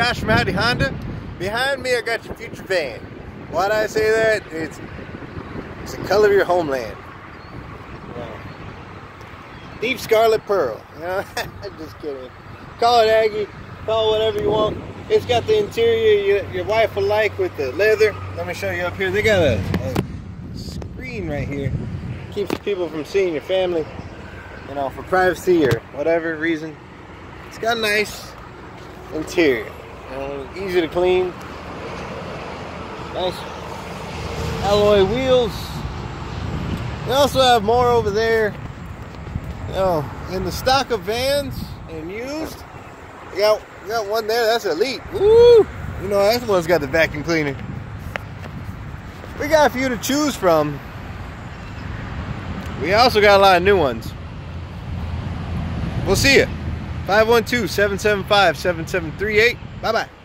Josh from Howdy Honda. Behind me, I got your future van. Why do I say that? It's, it's the color of your homeland. Deep scarlet pearl. You know, just kidding. Call it Aggie. Call it whatever you want. It's got the interior your, your wife will like with the leather. Let me show you up here. They got a, a screen right here. Keeps people from seeing your family. You know, for privacy or whatever reason. It's got a nice interior. You easy to clean. Nice alloy wheels. We also have more over there. You know, in the stock of vans and used. We got, we got one there, that's elite. Woo! You know, that one's got the vacuum cleaner. We got a few to choose from. We also got a lot of new ones. We'll see you. 512-775-7738. Bye-bye.